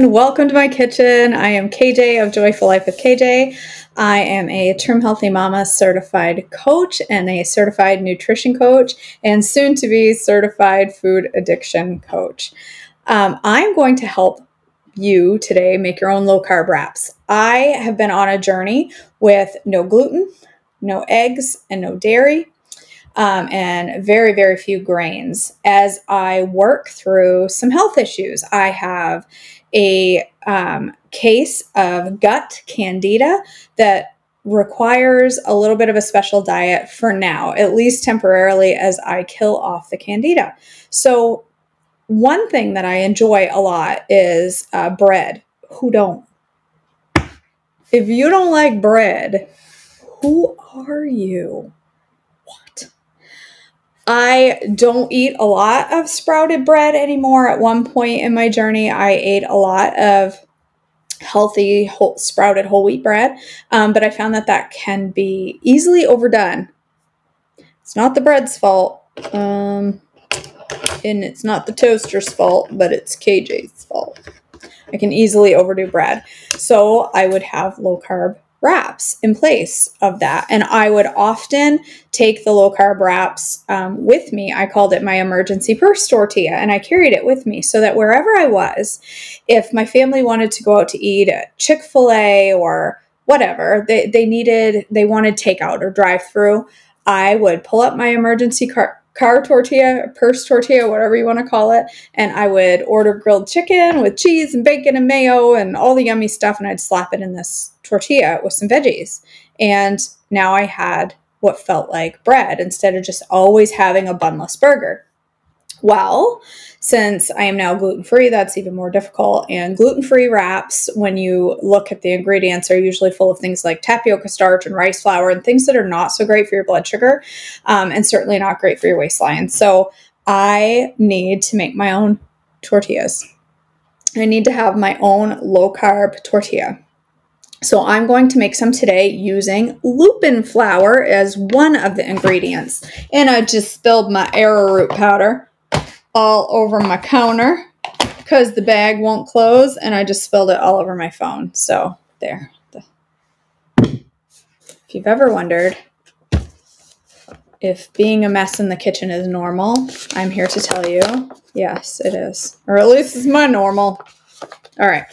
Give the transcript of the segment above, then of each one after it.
everyone. Welcome to my kitchen. I am KJ of Joyful Life with KJ. I am a Trim Healthy Mama certified coach and a certified nutrition coach, and soon to be certified food addiction coach. Um, I'm going to help you today make your own low carb wraps. I have been on a journey with no gluten, no eggs, and no dairy um, and very, very few grains as I work through some health issues. I have a um, case of gut candida that requires a little bit of a special diet for now, at least temporarily, as I kill off the candida. So, one thing that I enjoy a lot is uh, bread. Who don't? If you don't like bread, who are you? I don't eat a lot of sprouted bread anymore. At one point in my journey, I ate a lot of healthy whole, sprouted whole wheat bread, um, but I found that that can be easily overdone. It's not the bread's fault, um, and it's not the toaster's fault, but it's KJ's fault. I can easily overdo bread. So I would have low carb wraps in place of that. And I would often take the low carb wraps um, with me. I called it my emergency purse tortilla, and I carried it with me so that wherever I was, if my family wanted to go out to eat at Chick fil A or whatever, they, they needed, they wanted takeout or drive through, I would pull up my emergency car, car tortilla, purse tortilla, whatever you want to call it. And I would order grilled chicken with cheese and bacon and mayo and all the yummy stuff. And I'd slap it in this tortilla with some veggies. And now I had what felt like bread instead of just always having a bunless burger. Well, since I am now gluten free, that's even more difficult. And gluten free wraps, when you look at the ingredients, are usually full of things like tapioca starch and rice flour and things that are not so great for your blood sugar um, and certainly not great for your waistline. So I need to make my own tortillas. I need to have my own low carb tortilla. So I'm going to make some today using lupin flour as one of the ingredients. And I just spilled my arrowroot powder all over my counter because the bag won't close and I just spilled it all over my phone. So there. If you've ever wondered if being a mess in the kitchen is normal, I'm here to tell you, yes, it is. Or at least it's my normal. All right.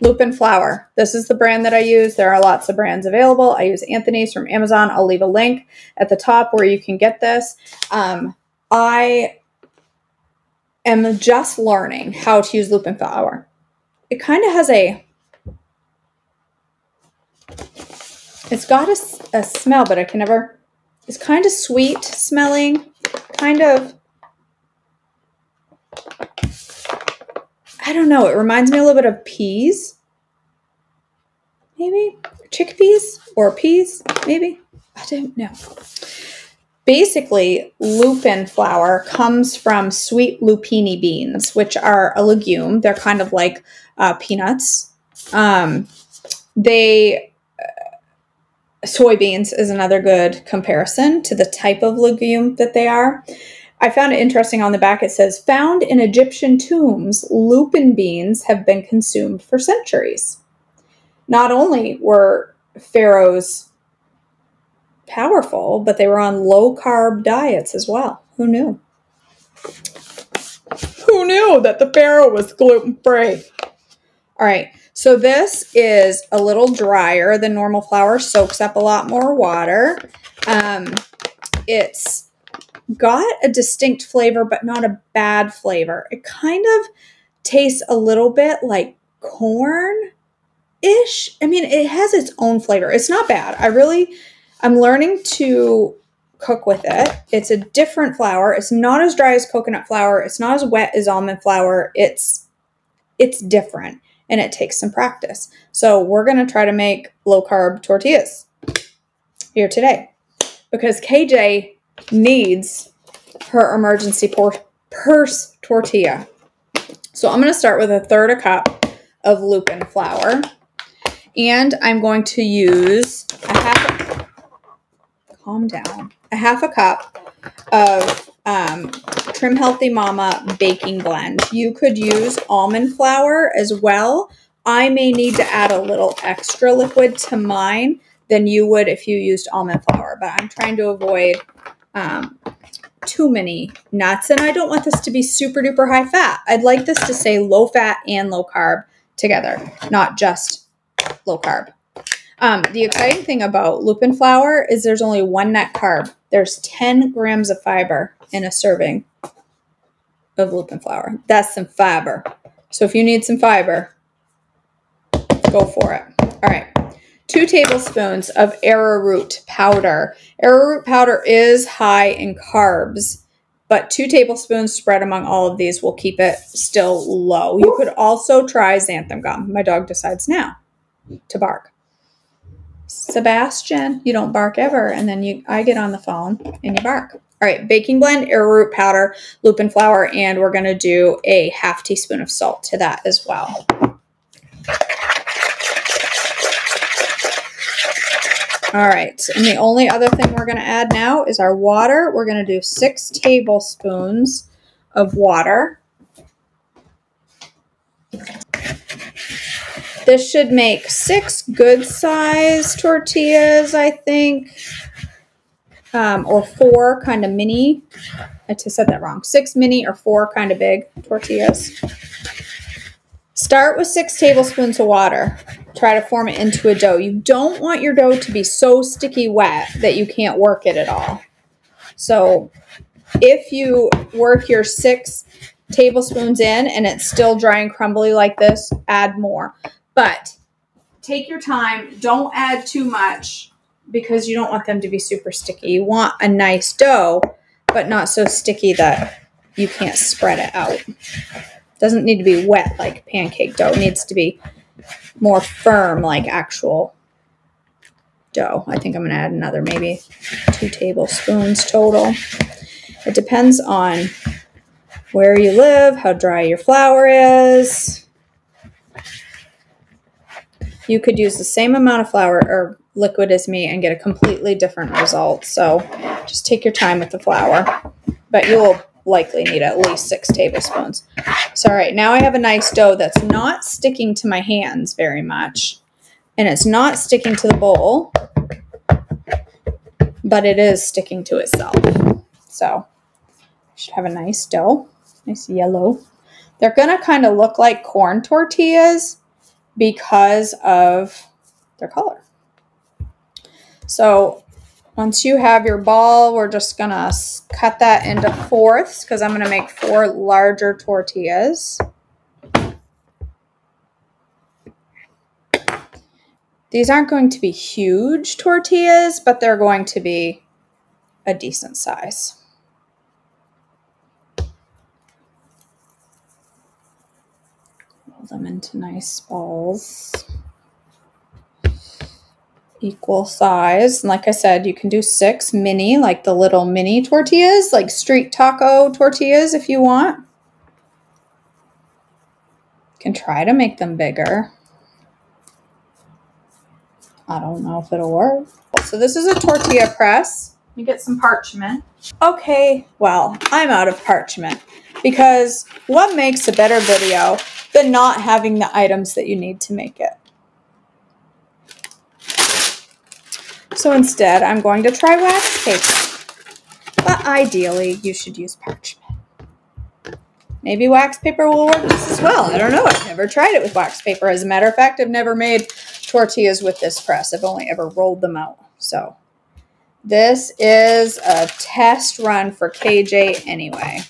Lupin Flour. This is the brand that I use. There are lots of brands available. I use Anthony's from Amazon. I'll leave a link at the top where you can get this. Um, I am just learning how to use lupin flour. It kind of has a, it's got a, a smell, but I can never, it's kind of sweet smelling, kind of, I don't know. It reminds me a little bit of peas. Maybe chickpeas or peas, maybe. I don't know. Basically, lupin flour comes from sweet lupini beans, which are a legume. They're kind of like uh, peanuts. Um, they uh, soybeans is another good comparison to the type of legume that they are. I found it interesting on the back. It says, found in Egyptian tombs, lupin beans have been consumed for centuries. Not only were pharaohs powerful, but they were on low carb diets as well. Who knew? Who knew that the Pharaoh was gluten free? All right, so this is a little drier than normal flour, soaks up a lot more water. Um, it's got a distinct flavor, but not a bad flavor. It kind of tastes a little bit like corn ish. I mean, it has its own flavor. It's not bad. I really I'm learning to cook with it. It's a different flour. It's not as dry as coconut flour. It's not as wet as almond flour. It's it's different and it takes some practice. So we're going to try to make low carb tortillas here today because KJ needs her emergency por- purse tortilla. So I'm going to start with a third a cup of lupin flour and I'm going to use a half calm down. A half a cup of um, Trim Healthy Mama baking blend. You could use almond flour as well. I may need to add a little extra liquid to mine than you would if you used almond flour, but I'm trying to avoid um, too many nuts and I don't want this to be super duper high fat. I'd like this to say low fat and low carb together, not just low carb. Um, the exciting thing about lupin flour is there's only one net carb. There's 10 grams of fiber in a serving of lupin flour. That's some fiber. So if you need some fiber, go for it. All right. Two tablespoons of arrowroot powder. Arrowroot powder is high in carbs, but two tablespoons spread among all of these will keep it still low. You could also try xanthan gum. My dog decides now to bark. Sebastian, you don't bark ever. And then you, I get on the phone and you bark. All right, baking blend, arrowroot powder, lupin flour, and we're going to do a half teaspoon of salt to that as well. All right, and the only other thing we're going to add now is our water. We're going to do six tablespoons of water. This should make six good size tortillas, I think, um, or four kind of mini. I just said that wrong. Six mini or four kind of big tortillas. Start with six tablespoons of water. Try to form it into a dough. You don't want your dough to be so sticky wet that you can't work it at all. So if you work your six tablespoons in and it's still dry and crumbly like this, add more. But take your time. Don't add too much because you don't want them to be super sticky. You want a nice dough, but not so sticky that you can't spread it out. Doesn't need to be wet like pancake dough. It needs to be more firm like actual dough. I think I'm going to add another maybe two tablespoons total. It depends on where you live, how dry your flour is. You could use the same amount of flour or liquid as me and get a completely different result. So just take your time with the flour. But you'll likely need at least six tablespoons. So, all right, now I have a nice dough that's not sticking to my hands very much. And it's not sticking to the bowl, but it is sticking to itself. So, should have a nice dough, nice yellow. They're to kind of look like corn tortillas because of their color. So once you have your ball, we're just going to cut that into fourths because I'm going to make four larger tortillas. These aren't going to be huge tortillas, but they're going to be a decent size. Them into nice balls equal size. And like I said, you can do six mini, like the little mini tortillas, like street taco tortillas if you want. You can try to make them bigger. I don't know if it'll work. So this is a tortilla press. Me get some parchment. Okay, well, I'm out of parchment because what makes a better video than not having the items that you need to make it? So instead, I'm going to try wax paper. But ideally, you should use parchment. Maybe wax paper will work just as well. I don't know. I've never tried it with wax paper. As a matter of fact, I've never made tortillas with this press. I've only ever rolled them out. So this is a test run for KJ anyway.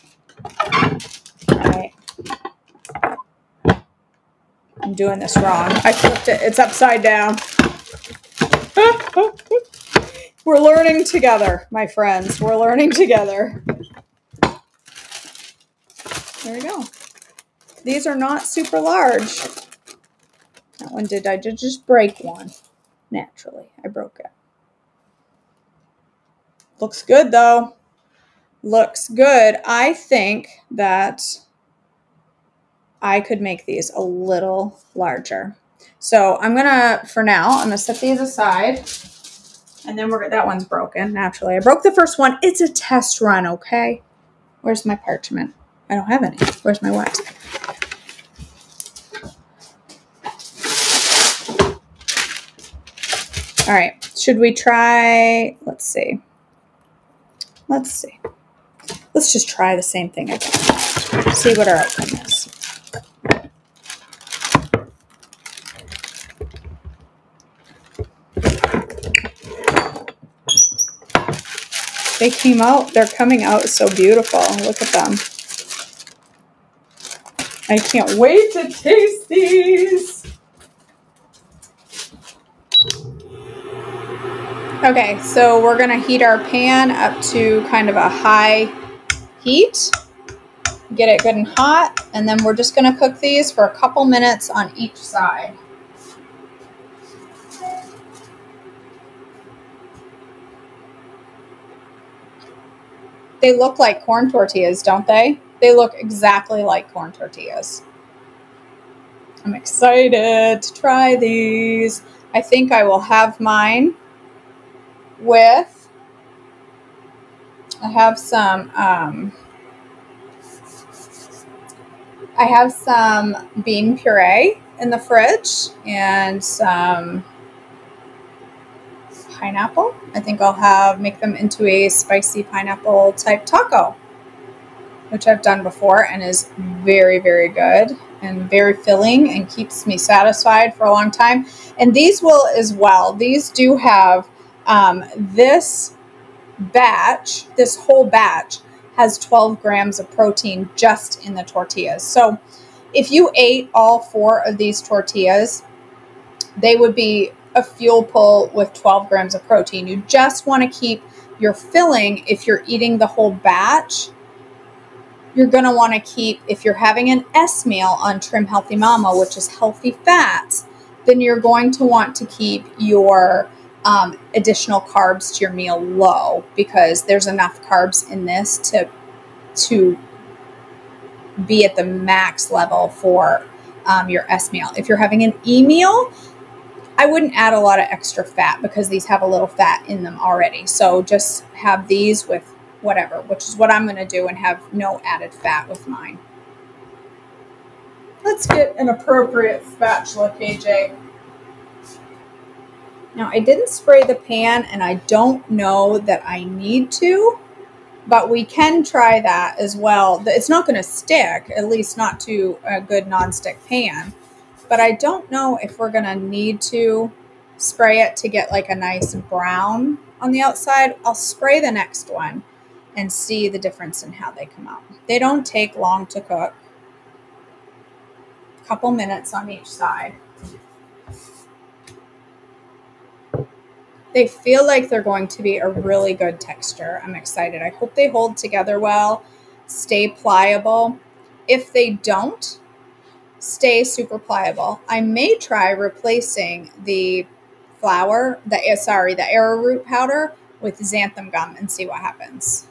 All right. I'm doing this wrong. I flipped it. It's upside down. We're learning together, my friends. We're learning together. There we go. These are not super large. That one did. I did just break one. Naturally, I broke it. Looks good though. Looks good. I think that I could make these a little larger. So I'm gonna, for now, I'm gonna set these aside. And then we're that one's broken, naturally. I broke the first one. It's a test run, okay? Where's my parchment? I don't have any. Where's my wax? All right. Should we try? Let's see. Let's see. Let's just try the same thing again. See what our outcome is. They came out, they're coming out so beautiful. Look at them. I can't wait to taste these. Okay, so we're gonna heat our pan up to kind of a high heat. Get it good and hot, and then we're just gonna cook these for a couple minutes on each side. They look like corn tortillas, don't they? They look exactly like corn tortillas. I'm excited to try these. I think I will have mine with, I have some, um, I have some bean puree in the fridge and some pineapple. I think I'll have make them into a spicy pineapple type taco, which I've done before and is very, very good and very filling and keeps me satisfied for a long time. And these will as well. These do have um, this batch, this whole batch, has 12 grams of protein just in the tortillas. So if you ate all four of these tortillas, they would be a fuel pull with 12 grams of protein. You just want to keep your filling if you're eating the whole batch. You're going to want to keep, if you're having an S meal on Trim Healthy Mama, which is healthy fats, then you're going to want to keep your um, additional carbs to your meal low because there's enough carbs in this to to be at the max level for um, your S meal. If you're having an E meal, I wouldn't add a lot of extra fat because these have a little fat in them already. So just have these with whatever, which is what I'm going to do and have no added fat with mine. Let's get an appropriate spatula, KJ. Now I didn't spray the pan and I don't know that I need to, but we can try that as well. It's not going to stick, at least not to a good nonstick pan, but I don't know if we're going to need to spray it to get like a nice brown on the outside. I'll spray the next one and see the difference in how they come out. They don't take long to cook. A couple minutes on each side. They feel like they're going to be a really good texture. I'm excited. I hope they hold together well, stay pliable. If they don't stay super pliable, I may try replacing the flour, the eh, sorry, the arrowroot powder with xanthan gum and see what happens.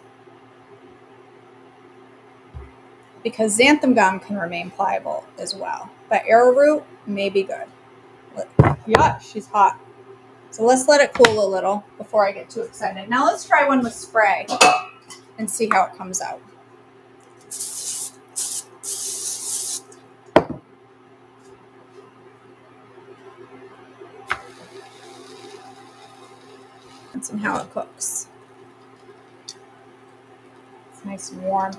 Because xanthan gum can remain pliable as well, but arrowroot may be good. Yeah, she's hot. So let's let it cool a little before I get too excited. Now let's try one with spray and see how it comes out. And how it cooks. It's nice and warm.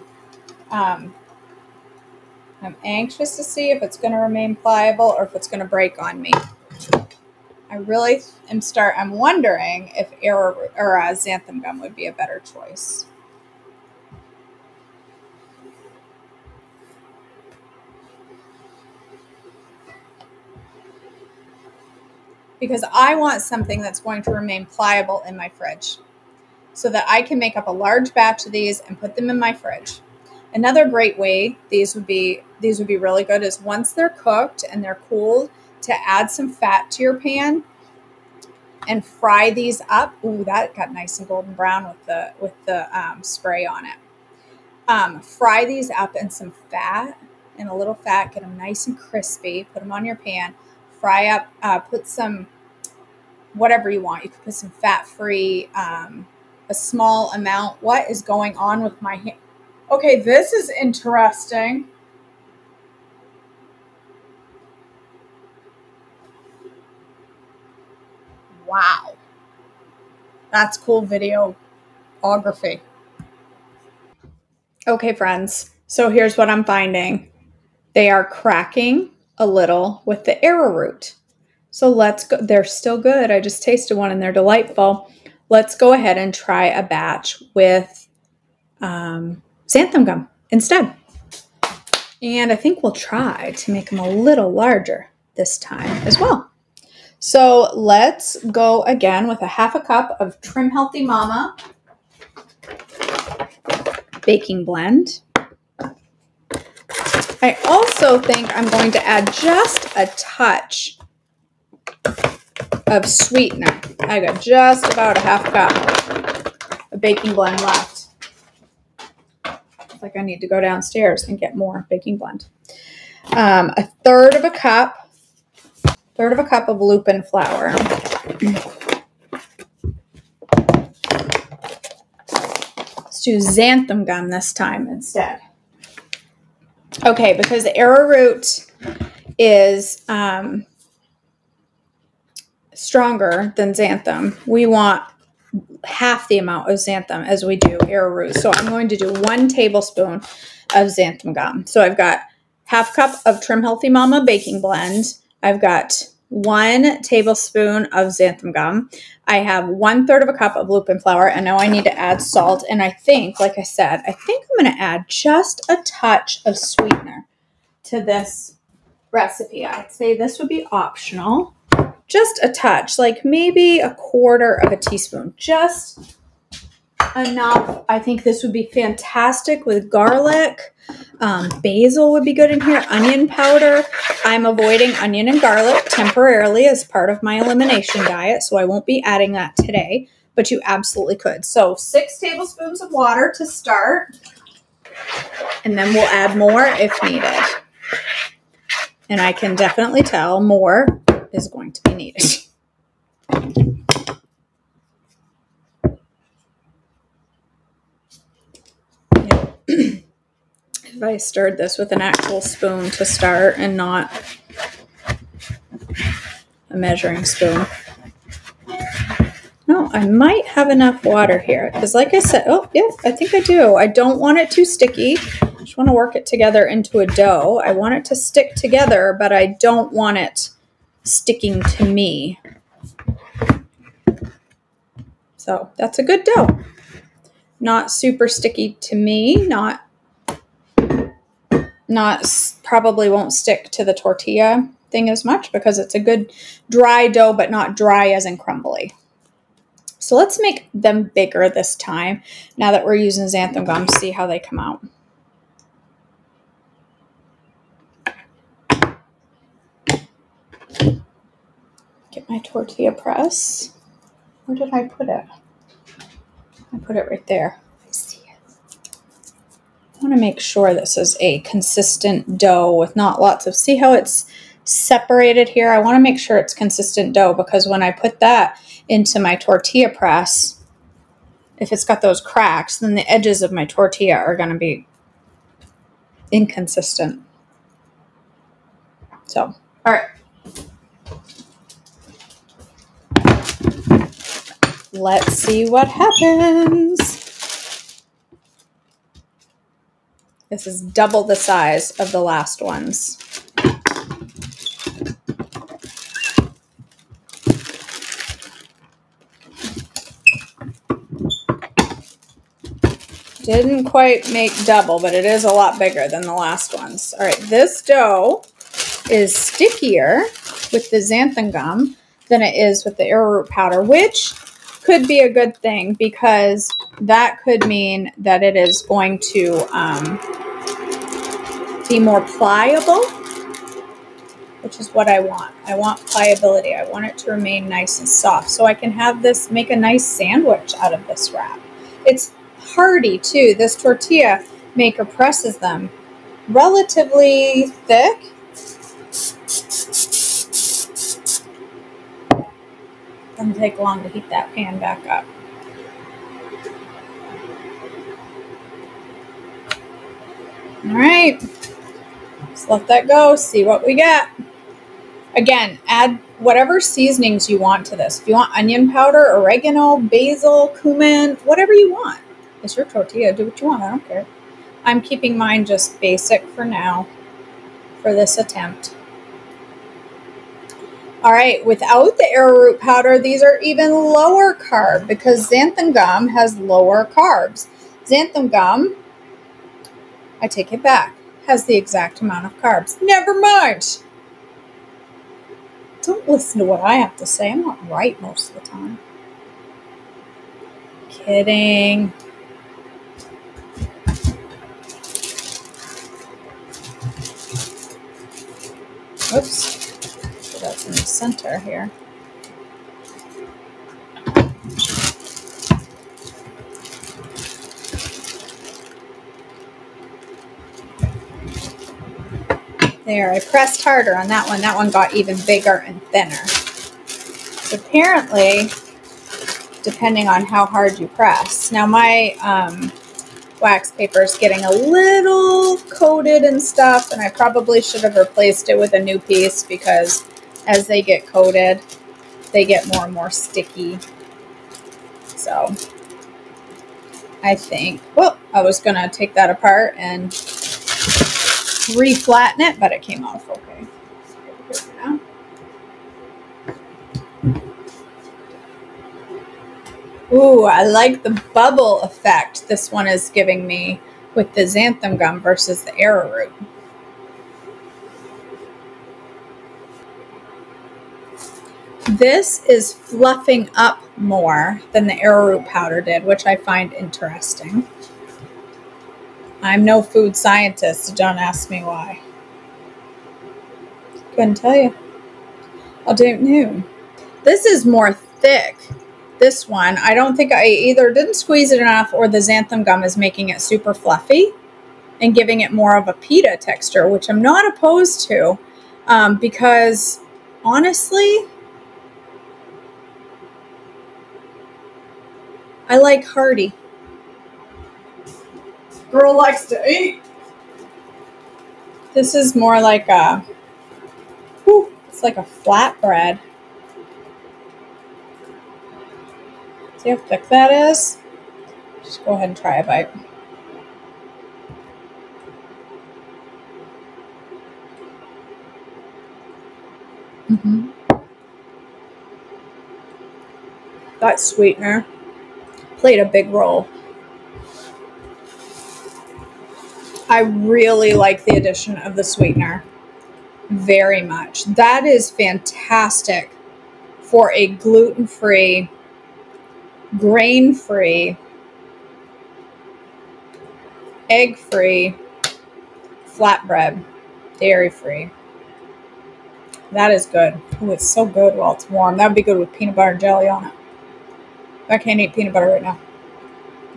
Um, I'm anxious to see if it's going to remain pliable or if it's going to break on me. I really am start. I'm wondering if arrow or uh, xanthan gum would be a better choice. Because I want something that's going to remain pliable in my fridge so that I can make up a large batch of these and put them in my fridge. Another great way these would be these would be really good is once they're cooked and they're cooled, to add some fat to your pan and fry these up. Ooh, that got nice and golden brown with the with the um, spray on it. Um, fry these up in some fat and a little fat. Get them nice and crispy. Put them on your pan. Fry up. Uh, put some whatever you want. You could put some fat free. Um, a small amount. What is going on with my hand? Okay, this is interesting. That's cool videography. Okay, friends. So here's what I'm finding. They are cracking a little with the arrowroot. So let's go. They're still good. I just tasted one and they're delightful. Let's go ahead and try a batch with um, xanthan gum instead. And I think we'll try to make them a little larger this time as well. So let's go again with a half a cup of Trim Healthy Mama baking blend. I also think I'm going to add just a touch of sweetener. I got just about a half cup of baking blend left. It's like I need to go downstairs and get more baking blend. Um, a third of a cup, third of a cup of lupin flour. Let's do xanthan gum this time instead. Okay, because arrowroot is um, stronger than xanthan, we want half the amount of xanthan as we do arrowroot. So I'm going to do one tablespoon of xanthan gum. So I've got half cup of Trim Healthy Mama baking blend. I've got one tablespoon of xanthan gum. I have one third of a cup of lupin flour, and now I need to add salt. And I think, like I said, I think I'm going to add just a touch of sweetener to this recipe. I'd say this would be optional. Just a touch, like maybe a quarter of a teaspoon. Just enough. I think this would be fantastic with garlic. Um, basil would be good in here. Onion powder. I'm avoiding onion and garlic temporarily as part of my elimination diet, so I won't be adding that today, but you absolutely could. So six tablespoons of water to start, and then we'll add more if needed. And I can definitely tell more is going to be needed. if I stirred this with an actual spoon to start and not a measuring spoon. No, I might have enough water here because like I said, oh yeah, I think I do. I don't want it too sticky. I just want to work it together into a dough. I want it to stick together, but I don't want it sticking to me. So that's a good dough. Not super sticky to me, not not probably won't stick to the tortilla thing as much because it's a good dry dough, but not dry as in crumbly. So let's make them bigger this time now that we're using xanthan gum, see how they come out. Get my tortilla press. Where did I put it? I put it right there. I want to make sure this is a consistent dough with not lots of, see how it's separated here? I want to make sure it's consistent dough because when I put that into my tortilla press, if it's got those cracks, then the edges of my tortilla are going to be inconsistent. So, all right. Let's see what happens. This is double the size of the last ones. Didn't quite make double, but it is a lot bigger than the last ones. All right, this dough is stickier with the xanthan gum than it is with the arrowroot powder, which could be a good thing because that could mean that it is going to um, be more pliable, which is what I want. I want pliability. I want it to remain nice and soft so I can have this, make a nice sandwich out of this wrap. It's hearty too. This tortilla maker presses them relatively thick. Doesn't take long to heat that pan back up. All right. Let's let that go, see what we get. Again, add whatever seasonings you want to this. If you want onion powder, oregano, basil, cumin, whatever you want. It's your tortilla. Do what you want. I don't care. I'm keeping mine just basic for now for this attempt. All right, without the arrowroot powder, these are even lower carb because xanthan gum has lower carbs. Xanthan gum, I take it back, has the exact amount of carbs. Never mind. Don't listen to what I have to say. I'm not right most of the time. Kidding. Oops. So that's in the center here. There, I pressed harder on that one. That one got even bigger and thinner. So apparently, depending on how hard you press. Now my um, wax paper is getting a little coated and stuff, and I probably should have replaced it with a new piece because as they get coated, they get more and more sticky. So I think, well, I was going to take that apart and re-flatten it, but it came off okay. Ooh, I like the bubble effect this one is giving me with the xanthan gum versus the arrowroot. This is fluffing up more than the arrowroot powder did, which I find interesting. I'm no food scientist, so don't ask me why. Couldn't tell you. I don't know. This is more thick. This one, I don't think I either didn't squeeze it enough or the xanthan gum is making it super fluffy and giving it more of a pita texture, which I'm not opposed to um, because honestly, I like hearty. Girl likes to eat. This is more like a, whew, it's like a flatbread. See how thick that is? Just go ahead and try a bite. Mm-hmm. That sweetener played a big role. I really like the addition of the sweetener very much. That is fantastic for a gluten free, grain free, egg free flatbread, dairy free. That is good. Oh, it's so good while it's warm. That would be good with peanut butter and jelly on it. I can't eat peanut butter right now.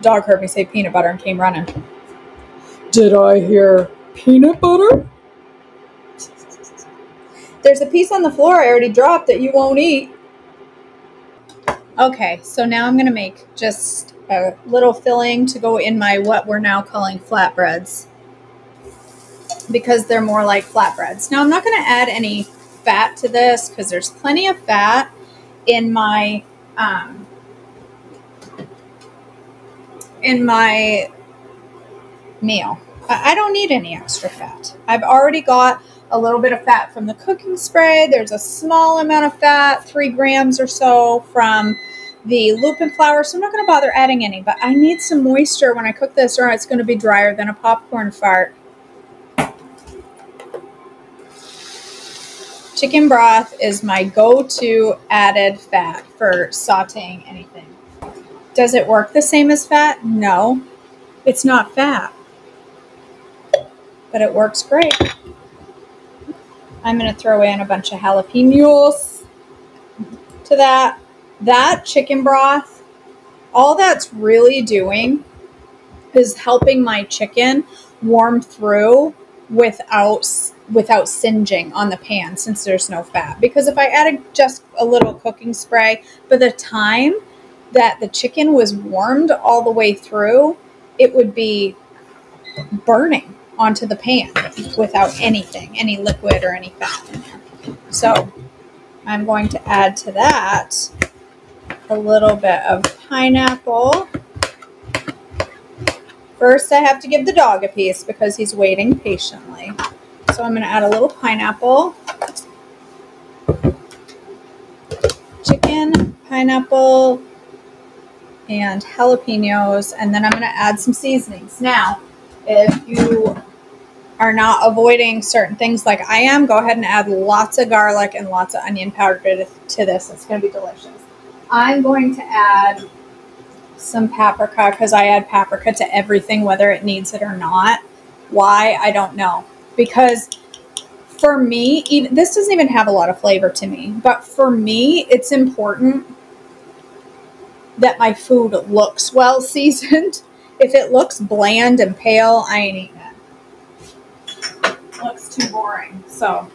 Dog heard me say peanut butter and came running. Did I hear peanut butter? There's a piece on the floor I already dropped that you won't eat. Okay, so now I'm going to make just a little filling to go in my what we're now calling flatbreads because they're more like flatbreads. Now I'm not going to add any fat to this because there's plenty of fat in my um, in my meal. I don't need any extra fat. I've already got a little bit of fat from the cooking spray. There's a small amount of fat, three grams or so from the lupin flour. So I'm not going to bother adding any, but I need some moisture when I cook this or it's going to be drier than a popcorn fart. Chicken broth is my go-to added fat for sauteing anything. Does it work the same as fat? No, it's not fat but it works great. I'm going to throw in a bunch of jalapenos to that. That chicken broth, all that's really doing is helping my chicken warm through without without singeing on the pan since there's no fat. Because if I added just a little cooking spray, by the time that the chicken was warmed all the way through, it would be burning onto the pan without anything, any liquid or any fat in there. So I'm going to add to that a little bit of pineapple. First, I have to give the dog a piece because he's waiting patiently. So I'm going to add a little pineapple. Chicken, pineapple, and jalapenos. And then I'm going to add some seasonings. Now, if you are not avoiding certain things like I am, go ahead and add lots of garlic and lots of onion powder to, this. It's going to be delicious. I'm going to add some paprika because I add paprika to everything, whether it needs it or not. Why? I don't know. Because for me, even this doesn't even have a lot of flavor to me, but for me, it's important that my food looks well seasoned. If it looks bland and pale, I ain't eating it. Looks too boring. So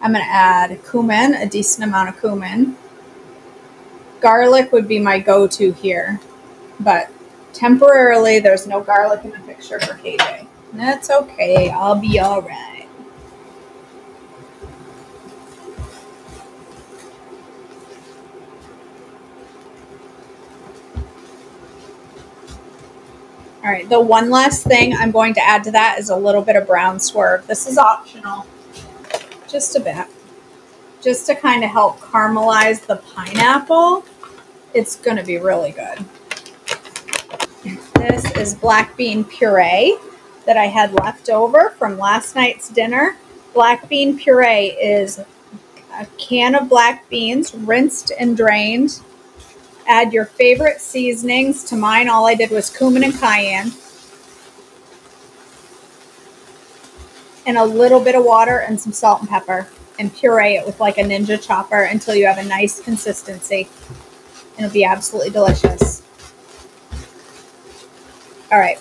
I'm going to add cumin, a decent amount of cumin. Garlic would be my go-to here, but temporarily there's no garlic in the picture for KJ. That's okay. I'll be all right. All right, the one last thing I'm going to add to that is a little bit of brown swerve. This is optional, just a bit, just to kind of help caramelize the pineapple. It's going to be really good. This is black bean puree that I had left over from last night's dinner. Black bean puree is a can of black beans rinsed and drained Add your favorite seasonings. To mine, all I did was cumin and cayenne. And a little bit of water and some salt and pepper. And puree it with like a ninja chopper until you have a nice consistency. And it'll be absolutely delicious. All right.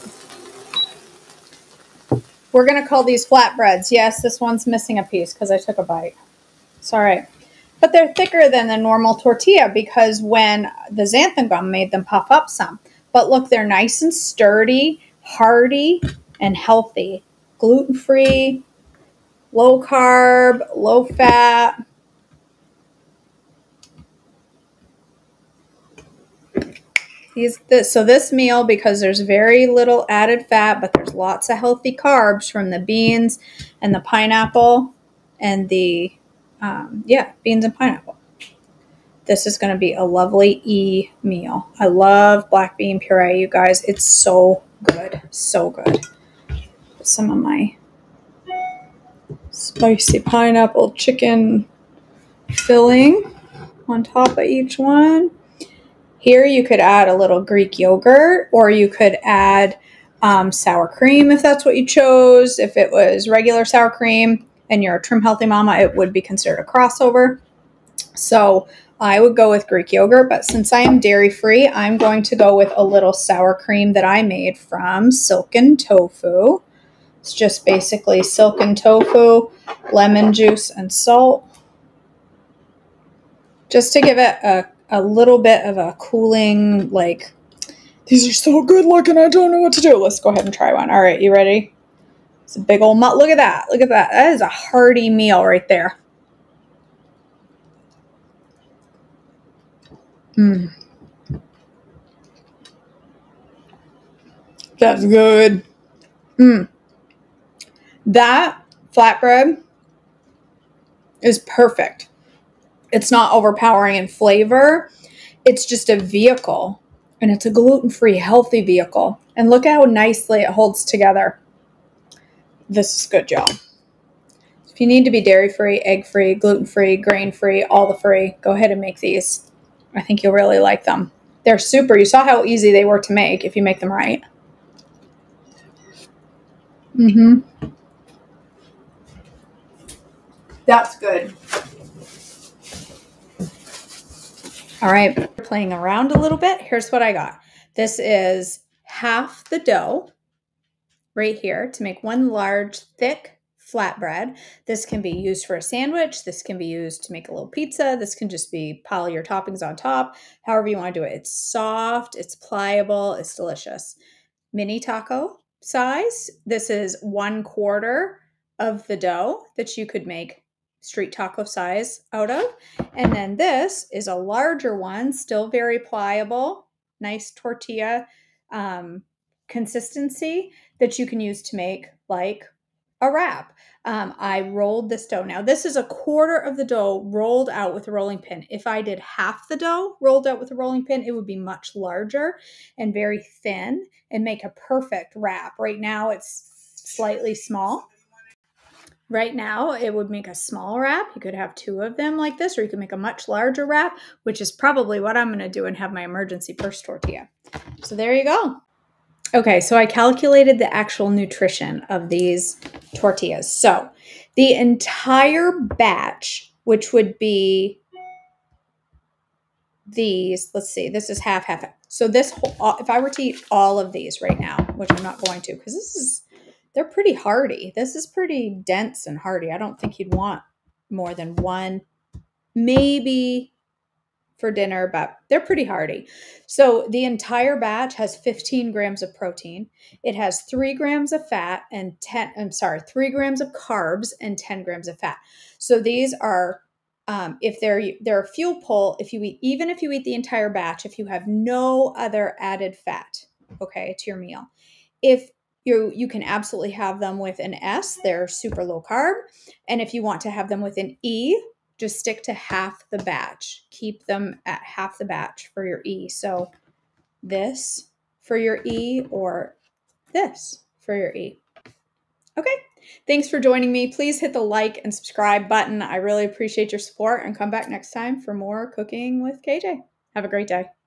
We're going to call these flatbreads. Yes, this one's missing a piece because I took a bite. It's all right but they're thicker than the normal tortilla because when the xanthan gum made them puff up some. But look, they're nice and sturdy, hearty, and healthy. Gluten free, low carb, low fat. These, this, so this meal, because there's very little added fat, but there's lots of healthy carbs from the beans and the pineapple and the um, yeah, beans and pineapple. This is going to be a lovely E meal. I love black bean puree, you guys. It's so good. So good. Some of my spicy pineapple chicken filling on top of each one. Here you could add a little Greek yogurt or you could add um, sour cream if that's what you chose. If it was regular sour cream, and you're a trim healthy mama, it would be considered a crossover. So I would go with Greek yogurt, but since I am dairy free, I'm going to go with a little sour cream that I made from Silken Tofu. It's just basically silken tofu, lemon juice, and salt. Just to give it a, a little bit of a cooling, like, these are so good looking, I don't know what to do. Let's go ahead and try one. All right, you ready? It's a big old mut. Look at that. Look at that. That is a hearty meal right there. Mmm. That's good. Mmm. That flatbread is perfect. It's not overpowering in flavor. It's just a vehicle and it's a gluten-free healthy vehicle. And look how nicely it holds together this is good, y'all. If you need to be dairy free, egg free, gluten free, grain free, all the free, go ahead and make these. I think you'll really like them. They're super. You saw how easy they were to make if you make them right. Mm-hmm. That's good. All right, playing around a little bit. Here's what I got. This is half the dough right here to make one large thick flatbread. This can be used for a sandwich. This can be used to make a little pizza. This can just be pile your toppings on top, however you want to do it. It's soft, it's pliable, it's delicious. Mini taco, size. This is one quarter of the dough that you could make street taco size out of. And then this is a larger one, still very pliable, nice tortilla um, consistency that you can use to make like a wrap. Um, I rolled this dough. Now, this is a quarter of the dough rolled out with a rolling pin. If I did half the dough rolled out with a rolling pin, it would be much larger and very thin and make a perfect wrap. Right now, it's slightly small. Right now, it would make a small wrap. You could have two of them like this, or you could make a much larger wrap, which is probably what I'm going to do and have my emergency purse tortilla. So there you go. Okay, so I calculated the actual nutrition of these tortillas. So the entire batch, which would be these, let's see, this is half, half. So this, whole, if I were to eat all of these right now, which I'm not going to, because this is they're pretty hardy. This is pretty dense and hardy. I don't think you'd want more than one, maybe for dinner, but they're pretty hardy. So the entire batch has 15 grams of protein. It has three grams of fat and 10, I'm sorry, three grams of carbs and 10 grams of fat. So these are um, if they're they're a fuel pull if you eat even if you eat the entire batch if you have no other added fat okay to your meal if you you can absolutely have them with an S. They're super low carb. And if you want to have them with an E, just stick to half the batch. Keep them at half the batch for your E. So this for your E or this for your E. Okay. Thanks for joining me. Please hit the like and subscribe button. I really appreciate your support and come back next time for more cooking with KJ. Have a great day.